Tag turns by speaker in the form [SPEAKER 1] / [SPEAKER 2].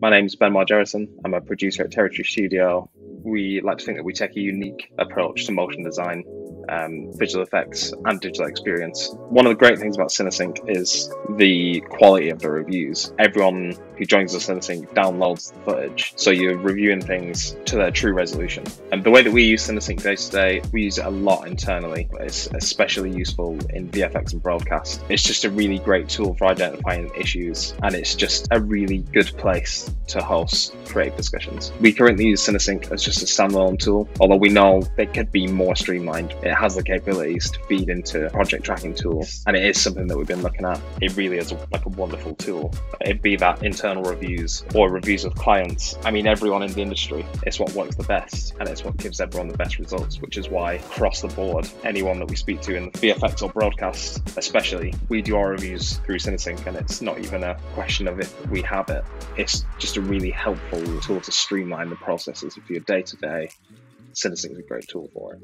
[SPEAKER 1] My name is Ben Margerison. I'm a producer at Territory Studio. We like to think that we take a unique approach to motion design um, visual effects and digital experience. One of the great things about CineSync is the quality of the reviews. Everyone who joins us CineSync downloads the footage, so you're reviewing things to their true resolution. And the way that we use CineSync day to day, we use it a lot internally. It's especially useful in VFX and broadcast. It's just a really great tool for identifying issues, and it's just a really good place to host creative discussions. We currently use CineSync as just a standalone tool, although we know it could be more streamlined. It has the capabilities to feed into project tracking tools, and it is something that we've been looking at. It really is like a wonderful tool. It'd be that internal reviews or reviews of clients. I mean, everyone in the industry, it's what works the best, and it's what gives everyone the best results, which is why across the board, anyone that we speak to in the VFX or broadcast, especially, we do our reviews through CineSync, and it's not even a question of if we have it. It's just a really helpful tool to streamline the processes of your day to day. CineSync is a great tool for it.